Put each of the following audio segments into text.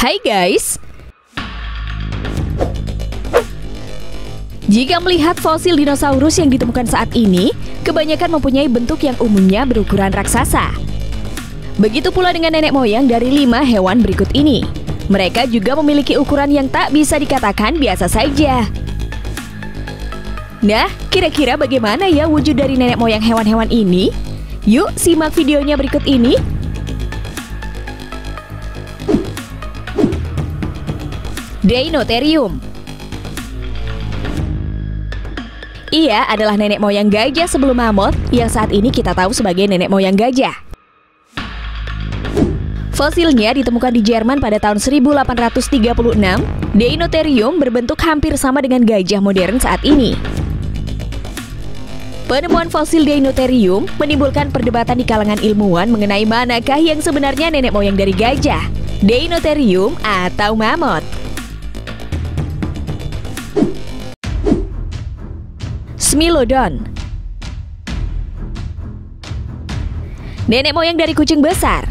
Hai guys. Jika melihat fosil dinosaurus yang ditemukan saat ini, kebanyakan mempunyai bentuk yang umumnya berukuran raksasa. Begitu pula dengan nenek moyang dari lima hewan berikut ini. Mereka juga memiliki ukuran yang tak bisa dikatakan biasa saja. Nah, kira-kira bagaimana ya wujud dari nenek moyang hewan-hewan ini? Yuk simak videonya berikut ini. Deinotherium Ia adalah nenek moyang gajah sebelum mamut yang saat ini kita tahu sebagai nenek moyang gajah. Fosilnya ditemukan di Jerman pada tahun 1836. Deinotherium berbentuk hampir sama dengan gajah modern saat ini. Penemuan fosil Deinotherium menimbulkan perdebatan di kalangan ilmuwan mengenai manakah yang sebenarnya nenek moyang dari gajah, Deinotherium atau mamut. Smilodon. Nenek moyang dari kucing besar.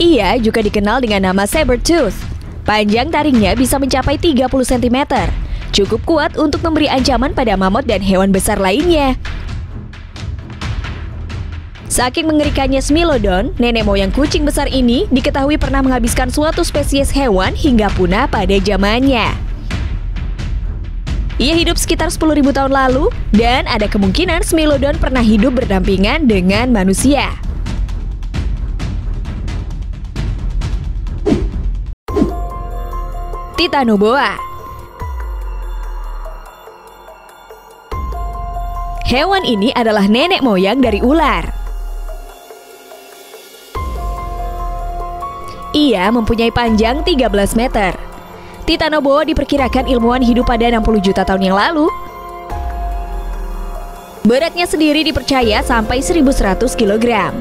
Ia juga dikenal dengan nama Sabertooth Panjang taringnya bisa mencapai 30 cm Cukup kuat untuk memberi ancaman pada mamut dan hewan besar lainnya. Saking mengerikannya Smilodon, nenek moyang kucing besar ini diketahui pernah menghabiskan suatu spesies hewan hingga punah pada zamannya. Ia hidup sekitar 10.000 tahun lalu dan ada kemungkinan Smilodon pernah hidup berdampingan dengan manusia. Titanoboa Hewan ini adalah nenek moyang dari ular. Ia mempunyai panjang 13 meter Titanoboa diperkirakan ilmuwan hidup pada 60 juta tahun yang lalu. Beratnya sendiri dipercaya sampai 1100 kg.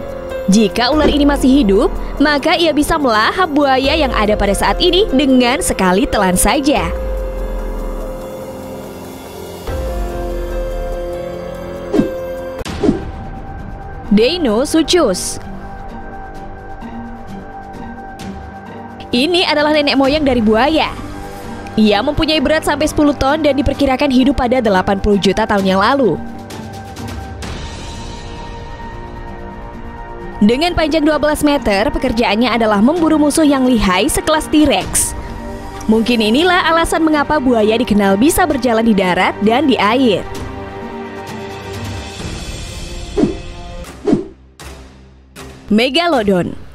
Jika ular ini masih hidup, maka ia bisa melahap buaya yang ada pada saat ini dengan sekali telan saja. Deinosuchus Ini adalah nenek moyang dari buaya. Ia mempunyai berat sampai 10 ton dan diperkirakan hidup pada 80 juta tahun yang lalu. Dengan panjang 12 meter, pekerjaannya adalah memburu musuh yang lihai sekelas T-Rex. Mungkin inilah alasan mengapa buaya dikenal bisa berjalan di darat dan di air. Megalodon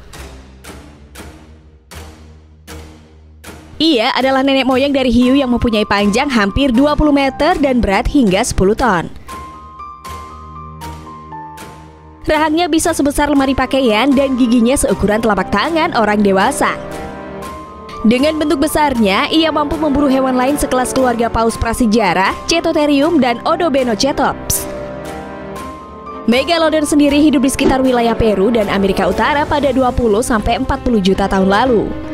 Ia adalah nenek moyang dari hiu yang mempunyai panjang hampir 20 meter dan berat hingga 10 ton. Rahangnya bisa sebesar lemari pakaian dan giginya seukuran telapak tangan orang dewasa. Dengan bentuk besarnya, ia mampu memburu hewan lain sekelas keluarga paus prasejarah, Cetotherium, dan Odobenocetops. Megalodon sendiri hidup di sekitar wilayah Peru dan Amerika Utara pada 20-40 juta tahun lalu.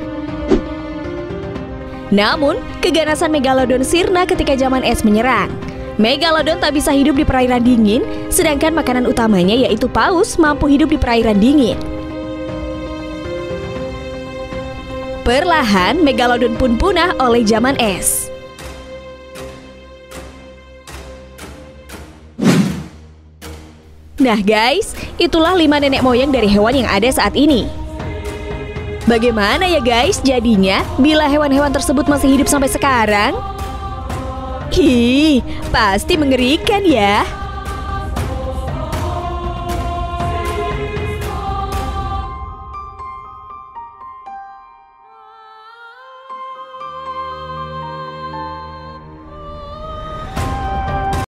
Namun, keganasan Megalodon sirna ketika zaman es menyerang. Megalodon tak bisa hidup di perairan dingin, sedangkan makanan utamanya yaitu paus mampu hidup di perairan dingin. Perlahan, Megalodon pun punah oleh zaman es. Nah guys, itulah lima nenek moyang dari hewan yang ada saat ini. Bagaimana ya guys jadinya bila hewan-hewan tersebut masih hidup sampai sekarang? Hi, pasti mengerikan ya.